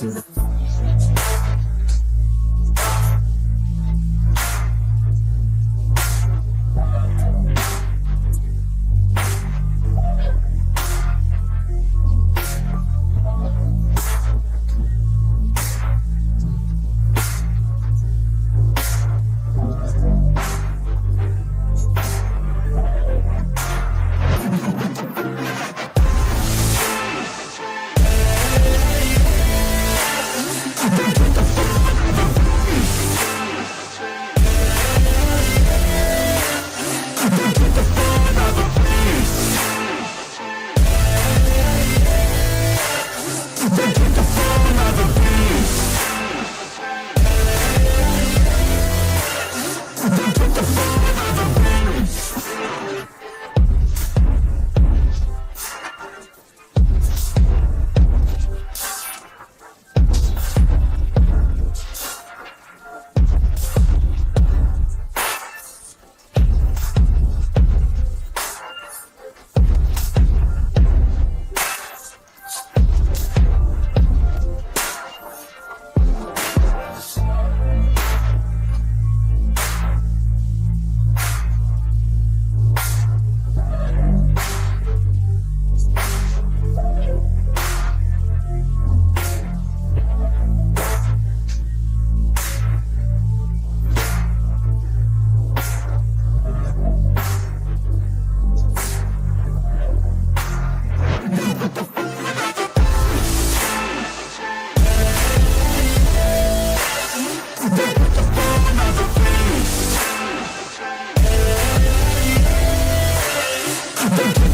Deuces. To The